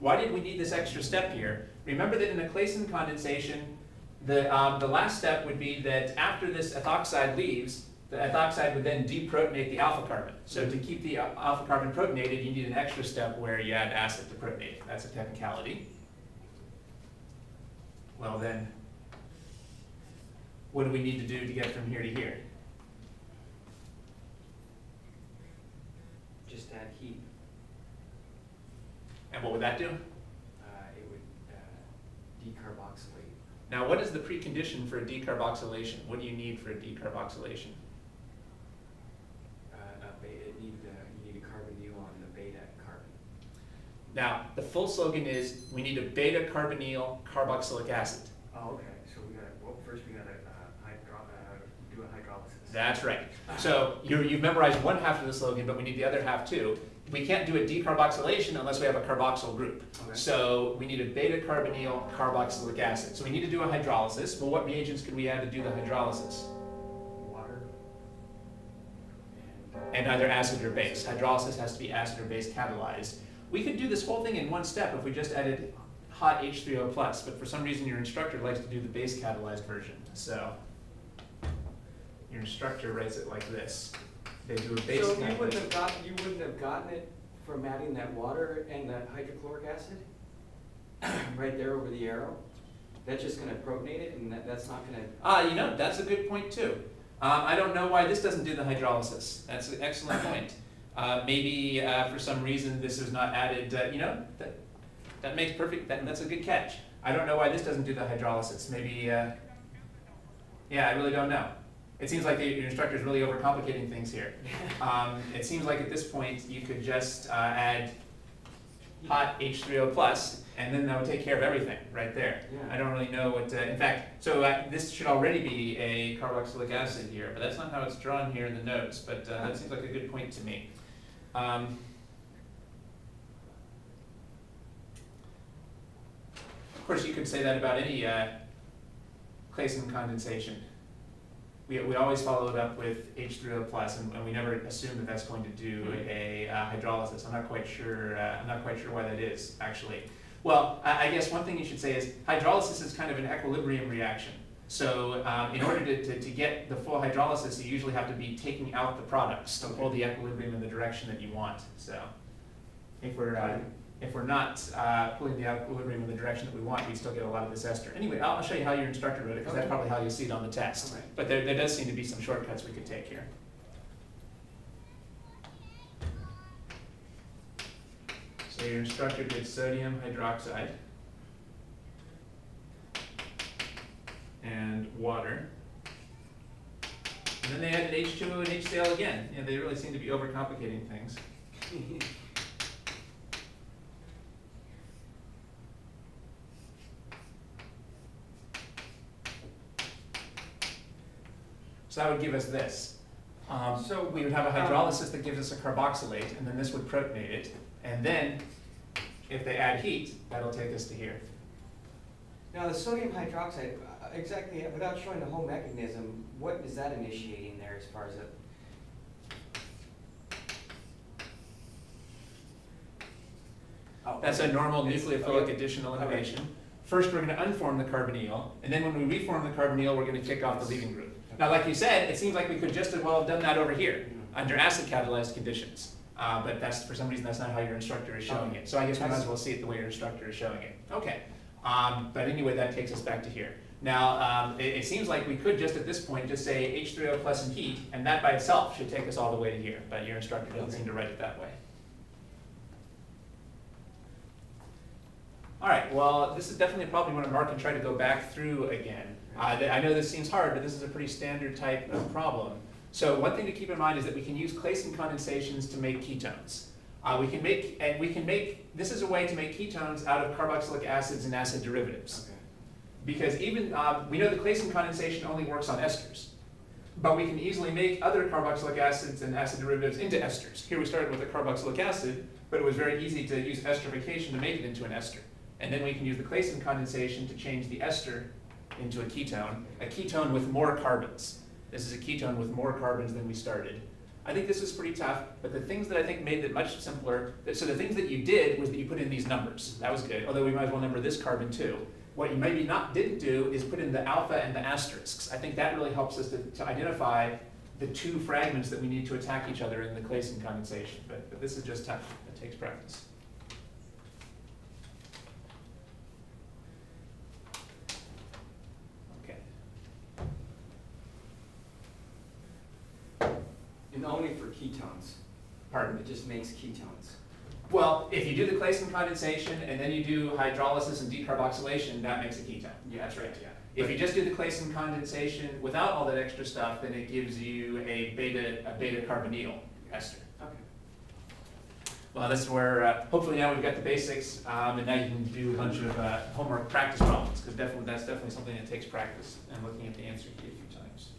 Why did we need this extra step here? Remember that in the Claisen condensation, the, um, the last step would be that after this ethoxide leaves, the ethoxide would then deprotonate the alpha carbon. So to keep the alpha carbon protonated, you need an extra step where you add acid to protonate. That's a technicality. Well then, what do we need to do to get from here to here? Just add heat, And what would that do? uh, it would, uh, decarboxylate. Now, what is the precondition for a decarboxylation? What do you need for a decarboxylation? Uh, a beta, it need, uh, you need a carbonyl on the beta carbon. Now, the full slogan is, we need a beta carbonyl carboxylic acid. Oh, okay, so we gotta, well, first we gotta, uh, hydro, uh, do a hydrolysis. That's right. So you're, you've memorized one half of the slogan, but we need the other half too. We can't do a decarboxylation unless we have a carboxyl group. Okay. So we need a beta carbonyl carboxylic acid. So we need to do a hydrolysis. Well, what reagents could we add to do the hydrolysis? Water. And either acid or base. Hydrolysis has to be acid or base catalyzed. We could do this whole thing in one step if we just added hot H3O+, plus, but for some reason your instructor likes to do the base catalyzed version. So your instructor writes it like this. They do a base So you wouldn't have got, you wouldn't have gotten it from adding that water and that hydrochloric acid? Right there over the arrow? That's just gonna protonate it and that, that's not gonna, Ah, you know, that's a good point too. Um, I don't know why this doesn't do the hydrolysis. That's an excellent point. Uh, maybe uh, for some reason this is not added. Uh, you know, that that makes perfect. That, that's a good catch. I don't know why this doesn't do the hydrolysis. Maybe, uh, yeah, I really don't know. It seems like the, your instructor is really overcomplicating things here. Um, it seems like at this point you could just uh, add hot H3O plus, and then that would take care of everything right there. Yeah. I don't really know what, uh, in fact, so uh, this should already be a carboxylic acid here, but that's not how it's drawn here in the notes, but uh, that seems like a good point to me. Um, Of course, you could say that about any uh, Claisen condensation. We, we always follow it up with H3O plus, and, and we never assume that that's going to do a uh, hydrolysis. I'm not quite sure. Uh, I'm not quite sure why that is actually. Well, I, I guess one thing you should say is hydrolysis is kind of an equilibrium reaction. So um, in order to, to, to get the full hydrolysis, you usually have to be taking out the products to pull the equilibrium in the direction that you want. So if we're uh, if we're not uh, pulling the equilibrium in the direction that we want, we still get a lot of this ester. Anyway, I'll, I'll show you how your instructor wrote it, because that's probably how you see it on the test. But there, there does seem to be some shortcuts we could take here. So your instructor did sodium hydroxide and water. And then they added H2O and HCl again. Yeah, they really seem to be overcomplicating things. So that would give us this. Um, So, we would have a um, hydrolysis that gives us a carboxylate, and then this would protonate it. And then, if they add heat, that'll take us to here. now the sodium hydroxide, uh, exactly, without showing the whole mechanism, what is that initiating there as far as a? Oh, That's a normal nucleophilic okay. addition Okay. elimination. First, we're gonna unform the carbonyl, and then when we reform the carbonyl, we're gonna kick off the leaving group. Now, like you said, it seems like we could just as well have done that over here, under acid catalyzed conditions. Uh, but that's, for some reason, that's not how your instructor is showing it. So I guess we might as well see it the way your instructor is showing it. Okay. Um, but anyway, that takes us back to here. Now, um, it, it seems like we could just at this point just say H3O plus and heat, and that by itself should take us all the way to here, but your instructor doesn't seem to write it that way. All right, well, this is definitely probably one Mark and try to go back through again. Uh, I know this seems hard, but this is a pretty standard type of problem. So one thing to keep in mind is that we can use Claisen condensations to make ketones. Uh, we can make, and we can make, this is a way to make ketones out of carboxylic acids and acid derivatives. Okay. Because even, um, we know the Claisen condensation only works on esters. But we can easily make other carboxylic acids and acid derivatives into esters. Here we started with a carboxylic acid, but it was very easy to use esterification to make it into an ester. And then we can use the Claisen condensation to change the ester into a ketone, a ketone with more carbons. This is a ketone with more carbons than we started. I think this was pretty tough, but the things that I think made it much simpler, so the things that you did was that you put in these numbers. That was good, although we might as well number this carbon too. What you maybe not didn't do is put in the alpha and the asterisks. I think that really helps us to, to identify the two fragments that we need to attack each other in the Claisen condensation. But, but this is just tough. It takes practice. Okay. And only for ketones. Pardon? It just makes ketones. Well, if you do the Claisen condensation and then you do hydrolysis and decarboxylation, that makes a ketone. Yeah, That's right. yeah. If you just do the Claisen condensation without all that extra stuff, then it gives you a beta, a beta carbonyl ester. Okay. Well, that's where, uh, hopefully now we've got the basics, um, and now you can do a bunch of, uh, homework practice problems, because definitely, that's definitely something that takes practice, and looking at the answer key a few times.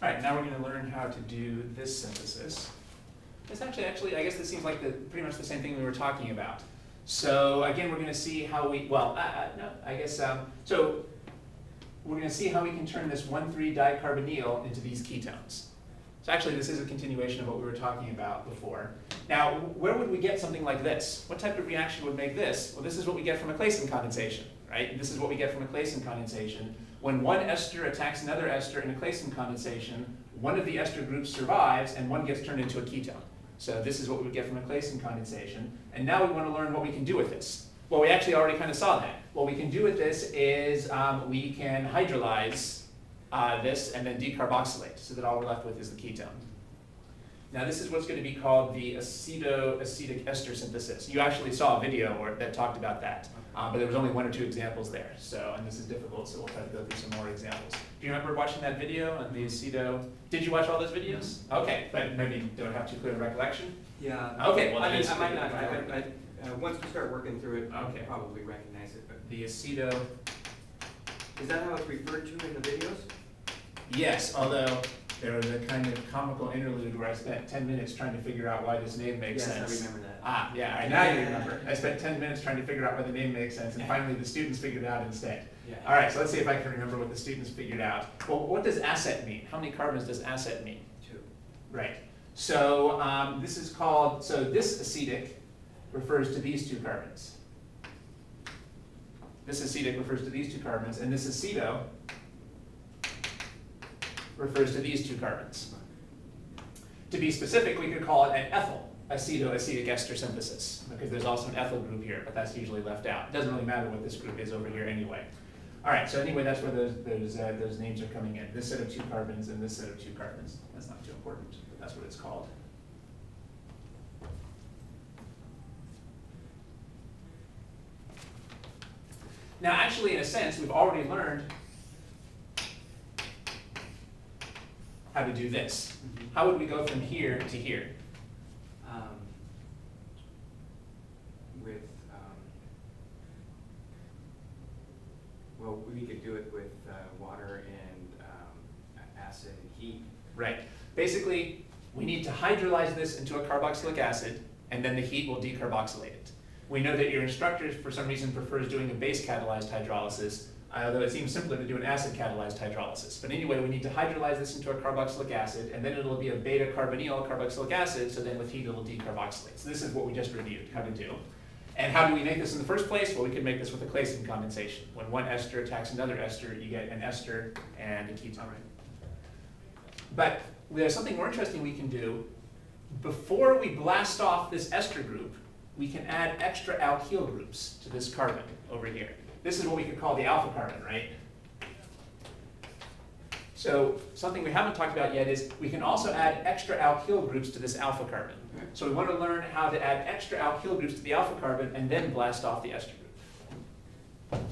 All right, now we're gonna learn how to do this synthesis. It's actually, actually, I guess this seems like the, pretty much the same thing we were talking about. So again, we're gonna see how we, well, uh, no, I guess, um, so we're gonna see how we can turn this one three dicarbonyl into these ketones. So actually, this is a continuation of what we were talking about before. Now, where would we get something like this? What type of reaction would make this? Well, this is what we get from a Claisen condensation, right? This is what we get from a Claisen condensation. When one ester attacks another ester in a Claisen condensation, one of the ester groups survives and one gets turned into a ketone. So this is what we would get from a Claisen condensation. And now we want to learn what we can do with this. Well, we actually already kind of saw that. What we can do with this is um, we can hydrolyze uh, this and then decarboxylate, so that all we're left with is the ketone. Now this is what's going to be called the acetoacetic ester synthesis. You actually saw a video that talked about that, uh, but there was only one or two examples there. So, and this is difficult, so we'll try to go through some more examples. Do you remember watching that video on the aceto? Did you watch all those videos? Okay, but maybe you don't have too clear a recollection. Yeah. Okay, well, I mean, I might not, I, I, I, uh, once we start working through it, I'll Okay. probably recognize it, but The aceto, is that how it's referred to in the videos? yes, although there was a kind of comical interlude where I spent ten minutes trying to figure out why this name makes sense. Yes, I remember that. Ah, yeah, right, now you remember. I spent ten minutes trying to figure out why the name makes sense, and finally the students figured it out instead. Yeah. All right, so let's see if I can remember what the students figured out. Well, what does acet mean? How many carbons does acet mean? Two. Right. So um, this is called, so this acetic refers to these two carbons. This acetic refers to these two carbons, and this aceto refers to these two carbons. To be specific, we could call it an ethyl acetoacetic ester synthesis, because there's also an ethyl group here, but that's usually left out. It doesn't really matter what this group is over here anyway. All right, so anyway, that's where those, those, uh, those names are coming in. This set of two carbons and this set of two carbons. That's not too important, but that's what it's called. Now, actually, in a sense, we've already learned how to do this. How would we go from here to here? Um, with, um, well, we could do it with, uh, water and, um, acid and heat. Right. Basically, we need to hydrolyze this into a carboxylic acid, and then the heat will decarboxylate it. We know that your instructor, for some reason, prefers doing a base catalyzed hydrolysis, Uh, although it seems simpler to do an acid catalyzed hydrolysis. But anyway, we need to hydrolyze this into a carboxylic acid, and then it'll be a beta carbonyl carboxylic acid, so then with heat it'll decarboxylate. So this is what we just reviewed, how to do. And how do we make this in the first place? Well, we could make this with a Claisen condensation. When one ester attacks another ester, you get an ester and a ketone. But there's something more interesting we can do. Before we blast off this ester group, we can add extra alkyl groups to this carbon over here. This is what we could call the alpha carbon, right? So something we haven't talked about yet is we can also add extra alkyl groups to this alpha carbon. So we want to learn how to add extra alkyl groups to the alpha carbon and then blast off the ester group.